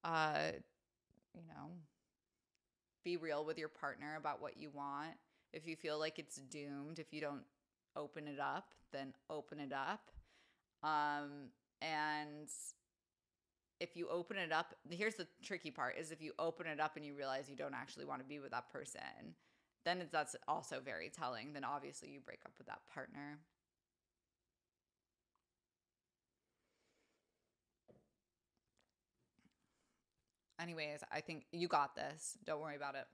Uh, you know, be real with your partner about what you want. If you feel like it's doomed, if you don't open it up, then open it up. Um, and if you open it up, here's the tricky part is if you open it up and you realize you don't actually want to be with that person, then that's also very telling. Then obviously you break up with that partner. Anyways, I think you got this. Don't worry about it.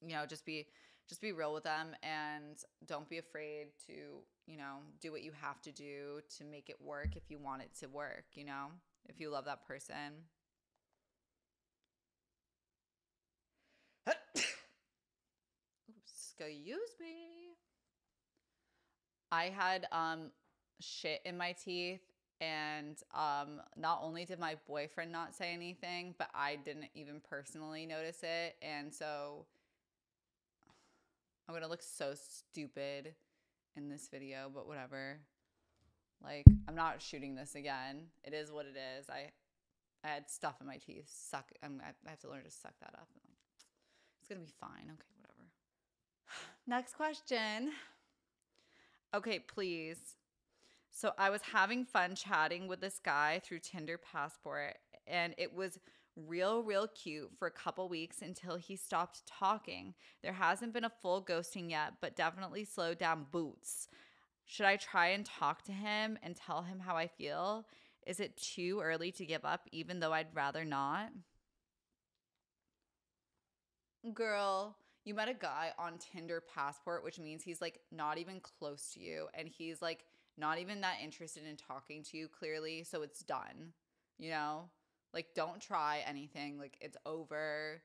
You know, just be just be real with them and don't be afraid to, you know, do what you have to do to make it work if you want it to work, you know? If you love that person. excuse me. I had um shit in my teeth and um not only did my boyfriend not say anything, but I didn't even personally notice it and so I'm going to look so stupid in this video, but whatever. Like I'm not shooting this again. It is what it is. I I had stuff in my teeth. Suck. I'm, I have to learn to suck that up. It's gonna be fine. Okay, whatever. Next question. Okay, please. So I was having fun chatting with this guy through Tinder Passport, and it was real, real cute for a couple weeks until he stopped talking. There hasn't been a full ghosting yet, but definitely slowed down boots. Should I try and talk to him and tell him how I feel? Is it too early to give up, even though I'd rather not? Girl, you met a guy on Tinder Passport, which means he's like not even close to you and he's like not even that interested in talking to you clearly. So it's done, you know? Like, don't try anything. Like, it's over.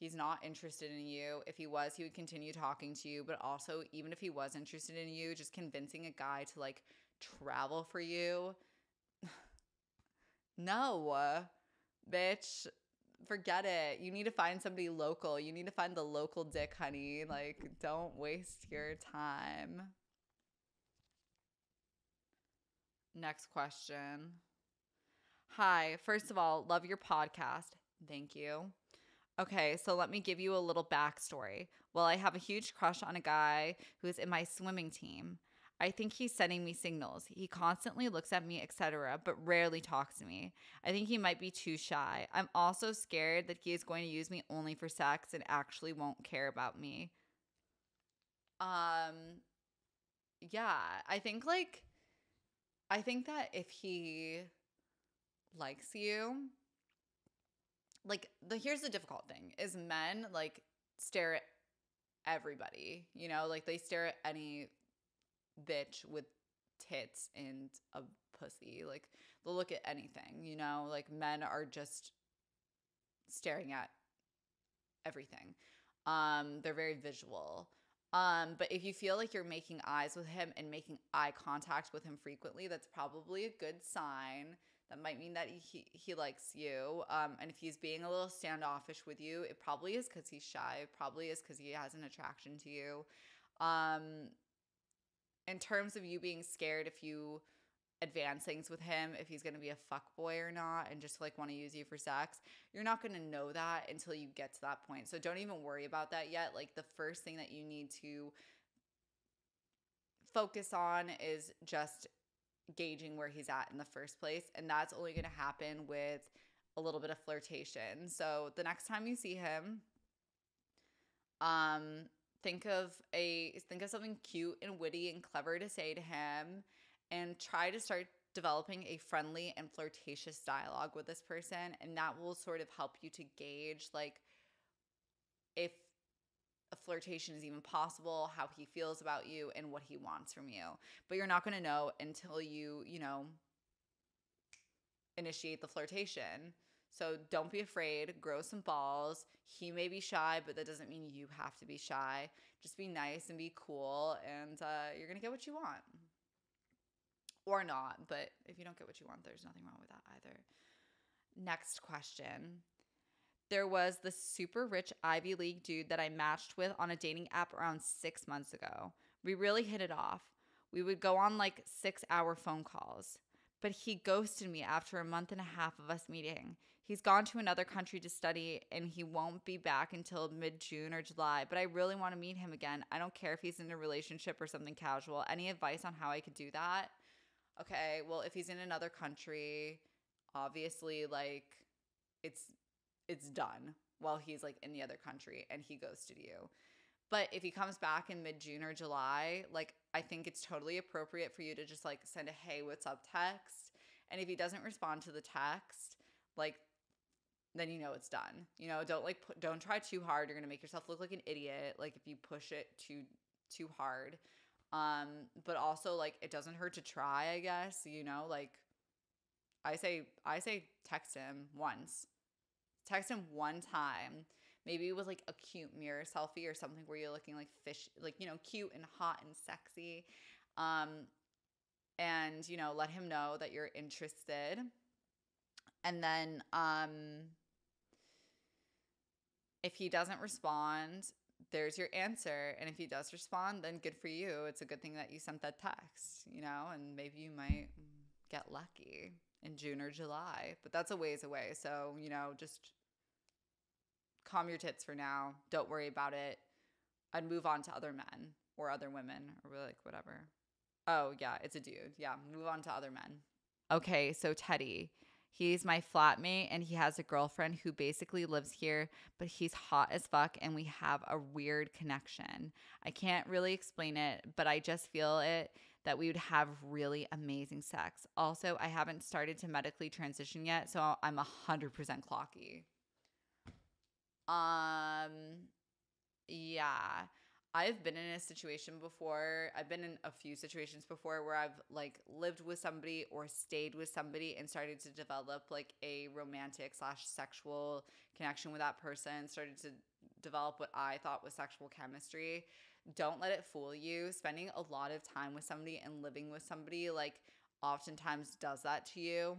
He's not interested in you. If he was, he would continue talking to you. But also, even if he was interested in you, just convincing a guy to like travel for you. no, bitch forget it. You need to find somebody local. You need to find the local dick, honey. Like, don't waste your time. Next question. Hi, first of all, love your podcast. Thank you. Okay, so let me give you a little backstory. Well, I have a huge crush on a guy who's in my swimming team. I think he's sending me signals. He constantly looks at me, etc., but rarely talks to me. I think he might be too shy. I'm also scared that he is going to use me only for sex and actually won't care about me. Um yeah, I think like I think that if he likes you, like the here's the difficult thing is men like stare at everybody, you know, like they stare at any bitch with tits and a pussy. Like they'll look at anything, you know? Like men are just staring at everything. Um they're very visual. Um but if you feel like you're making eyes with him and making eye contact with him frequently, that's probably a good sign. That might mean that he he likes you. Um, and if he's being a little standoffish with you, it probably is because he's shy. It probably is because he has an attraction to you. Um, in terms of you being scared if you advance things with him if he's going to be a fuck boy or not and just like want to use you for sex you're not going to know that until you get to that point so don't even worry about that yet like the first thing that you need to focus on is just gauging where he's at in the first place and that's only going to happen with a little bit of flirtation. So the next time you see him um think of a think of something cute and witty and clever to say to him and try to start developing a friendly and flirtatious dialogue with this person and that will sort of help you to gauge like if a flirtation is even possible, how he feels about you, and what he wants from you. But you're not going to know until you, you know, initiate the flirtation. So don't be afraid, grow some balls. He may be shy, but that doesn't mean you have to be shy. Just be nice and be cool, and uh, you're going to get what you want. Or not, but if you don't get what you want, there's nothing wrong with that either. Next question. There was the super rich Ivy League dude that I matched with on a dating app around six months ago. We really hit it off. We would go on like six hour phone calls, but he ghosted me after a month and a half of us meeting. He's gone to another country to study and he won't be back until mid June or July, but I really want to meet him again. I don't care if he's in a relationship or something casual. Any advice on how I could do that? Okay, well, if he's in another country, obviously like it's it's done while he's like in the other country and he ghosted you. But if he comes back in mid June or July, like I think it's totally appropriate for you to just like send a hey, what's up text. And if he doesn't respond to the text, like then you know it's done. You know, don't like put, don't try too hard. You're going to make yourself look like an idiot like if you push it too too hard. Um but also like it doesn't hurt to try, I guess, you know, like I say I say text him once. Text him one time. Maybe with like a cute mirror selfie or something where you're looking like fish like, you know, cute and hot and sexy. Um and you know, let him know that you're interested. And then um if he doesn't respond, there's your answer. And if he does respond, then good for you. It's a good thing that you sent that text, you know, and maybe you might get lucky in June or July. But that's a ways away. So, you know, just calm your tits for now. Don't worry about it. I'd move on to other men or other women or like whatever. Oh, yeah, it's a dude. Yeah, move on to other men. Okay, so Teddy. He's my flatmate and he has a girlfriend who basically lives here, but he's hot as fuck and we have a weird connection. I can't really explain it, but I just feel it that we would have really amazing sex. Also, I haven't started to medically transition yet, so I'm 100% clocky. Um yeah. I've been in a situation before. I've been in a few situations before where I've like lived with somebody or stayed with somebody and started to develop like a romantic slash sexual connection with that person. Started to develop what I thought was sexual chemistry. Don't let it fool you. Spending a lot of time with somebody and living with somebody like oftentimes does that to you.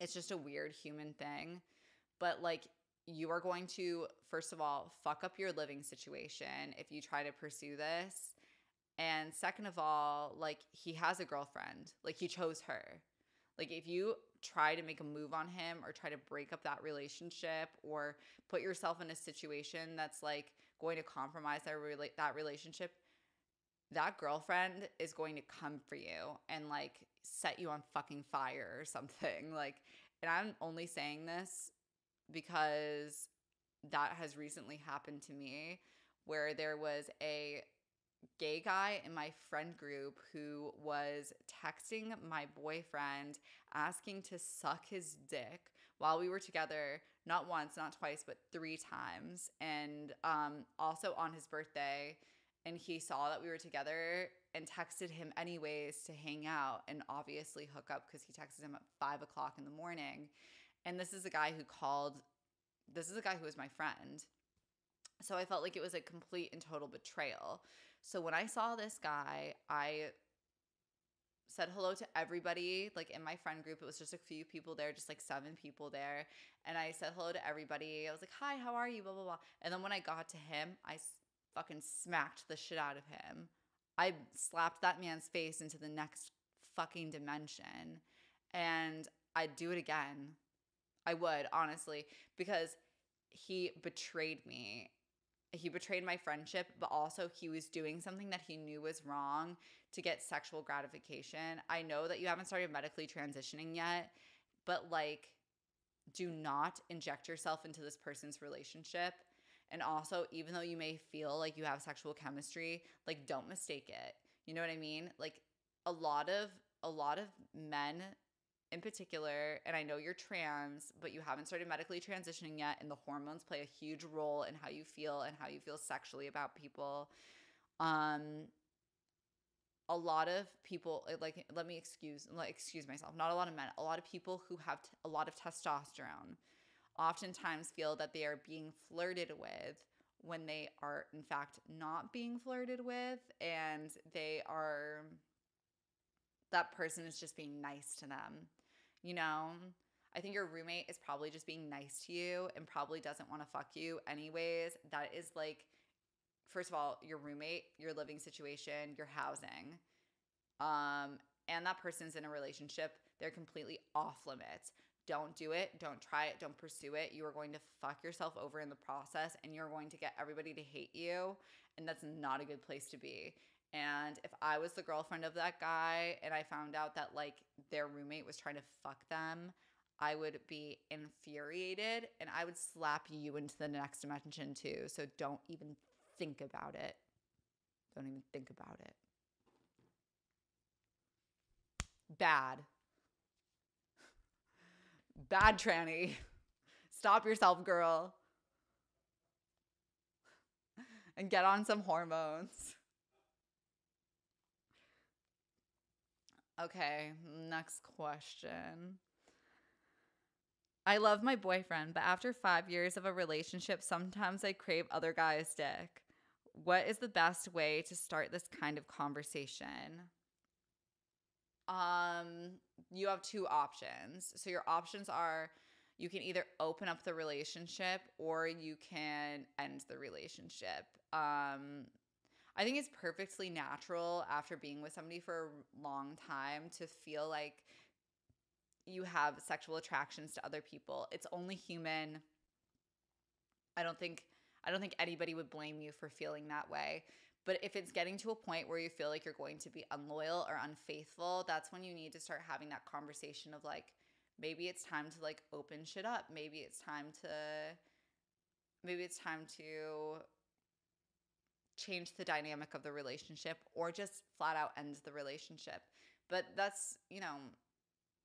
It's just a weird human thing. But like you are going to, first of all, fuck up your living situation if you try to pursue this. And second of all, like he has a girlfriend, like he chose her. Like if you try to make a move on him or try to break up that relationship or put yourself in a situation that's like going to compromise that, rela- that relationship, that girlfriend is going to come for you and like set you on fucking fire or something. Like, and I'm only saying this because that has recently happened to me where there was a gay guy in my friend group who was texting my boyfriend asking to suck his dick while we were together not once not twice but three times. And um, also on his birthday and he saw that we were together and texted him anyways to hang out and obviously hook up because he texted him at five o'clock in the morning and this is a guy who called, this is a guy who was my friend. So I felt like it was a complete and total betrayal. So when I saw this guy, I said hello to everybody like in my friend group. It was just a few people there just like seven people there. And i said hello to everybody. I was like hi how are you? Blah blah blah. And then when i got to him i fucking smacked the shit out of him. I slapped that man's face into the next fucking dimension. And i'd do it again I would, honestly, because he betrayed me. He betrayed my friendship, but also he was doing something that he knew was wrong to get sexual gratification. I know that you haven't started medically transitioning yet, but like, do not inject yourself into this person's relationship. And also, even though you may feel like you have sexual chemistry, like, don't mistake it. You know what I mean? Like, a lot of, a lot of men in particular, and I know you're trans, but you haven't started medically transitioning yet, and the hormones play a huge role in how you feel and how you feel sexually about people. Um, a lot of people like let me excuse like excuse myself not a lot of men a lot of people who have t- a lot of testosterone oftentimes feel that they are being flirted with when they are in fact not being flirted with and they are that person is just being nice to them you know i think your roommate is probably just being nice to you and probably doesn't want to fuck you anyways that is like first of all, your roommate, your living situation, your housing, um, and that person's in a relationship, they're completely off limits. Don't do it. Don't try it. Don't pursue it. You are going to fuck yourself over in the process and you're going to get everybody to hate you. And that's not a good place to be. And if I was the girlfriend of that guy and I found out that like their roommate was trying to fuck them, I would be infuriated and I would slap you into the next dimension too. So don't even think about it. Don't even think about it. Bad. Bad tranny. Stop yourself, girl. And get on some hormones. Okay, next question. I love my boyfriend, but after five years of a relationship, sometimes I crave other guys' dick what is the best way to start this kind of conversation? Um, you have two options. So your options are you can either open up the relationship or you can end the relationship. Um, I think it's perfectly natural after being with somebody for a long time to feel like you have sexual attractions to other people. It's only human. I don't think I don't think anybody would blame you for feeling that way. But if it's getting to a point where you feel like you're going to be unloyal or unfaithful, that's when you need to start having that conversation of like, maybe it's time to like open shit up. Maybe it's time to, maybe it's time to change the dynamic of the relationship or just flat out end the relationship. But that's, you know,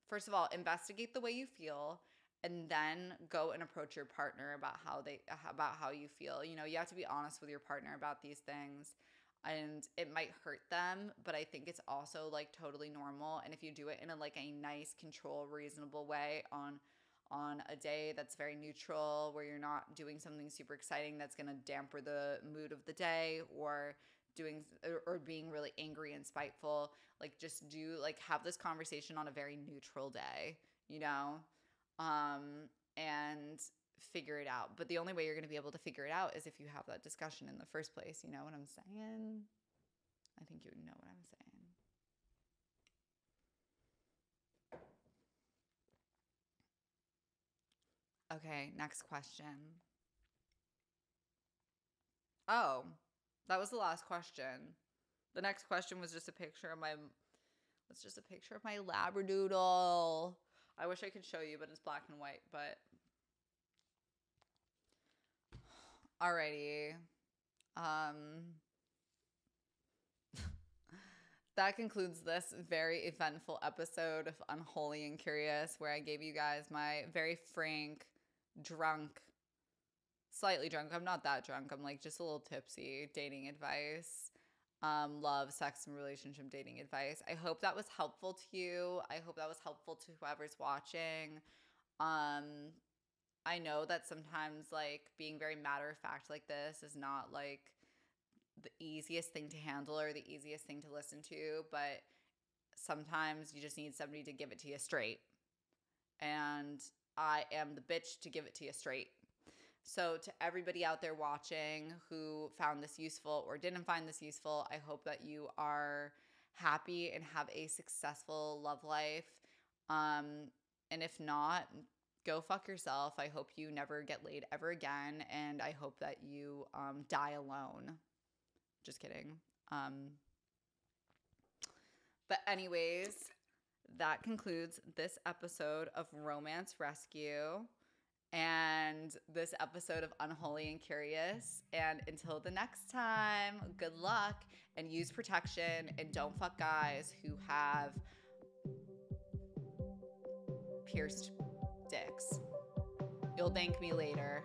first of all, investigate the way you feel and then go and approach your partner about how they about how you feel. You know, you have to be honest with your partner about these things and it might hurt them, but I think it's also like totally normal and if you do it in a like a nice, control, reasonable way on on a day that's very neutral where you're not doing something super exciting that's going to damper the mood of the day or doing or, being really angry and spiteful like just do like have this conversation on a very neutral day you know um, and figure it out. But the only way you're going to be able to figure it out is if you have that discussion in the first place. You know what I'm saying? I think you know what I'm saying. Okay, next question. Oh, that was the last question. The next question was just a picture of my it's just a picture of my labradoodle. I wish I could show you, but it's black and white. But alrighty, um, that concludes this very eventful episode of Unholy and Curious, where I gave you guys my very frank, drunk, slightly drunk. I'm not that drunk. I'm like just a little tipsy dating advice um, love, sex, and relationship dating advice. I hope that was helpful to you. I hope that was helpful to whoever's watching. Um, I know that sometimes, like, being very matter of fact like this is not like the easiest thing to handle or the easiest thing to listen to, but sometimes you just need somebody to give it to you straight. And I am the bitch to give it to you straight. So, to everybody out there watching who found this useful or didn't find this useful, I hope that you are happy and have a successful love life. Um, and if not, go fuck yourself. I hope you never get laid ever again. And I hope that you um, die alone. Just kidding. Um, but, anyways, that concludes this episode of Romance Rescue and this episode of Unholy and Curious. And until the next time, good luck and use protection and don't fuck guys who have pierced dicks. You'll thank me later.